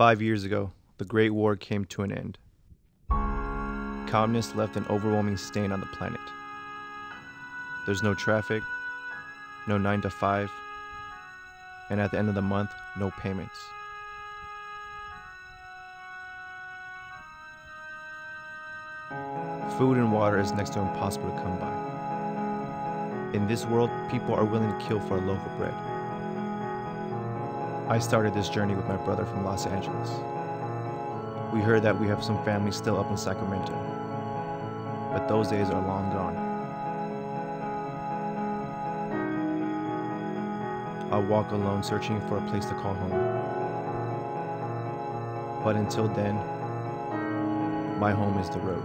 Five years ago, the Great War came to an end. Calmness left an overwhelming stain on the planet. There's no traffic, no 9 to 5, and at the end of the month, no payments. Food and water is next to impossible to come by. In this world, people are willing to kill for a loaf of bread. I started this journey with my brother from Los Angeles. We heard that we have some family still up in Sacramento, but those days are long gone. I'll walk alone searching for a place to call home. But until then, my home is the road.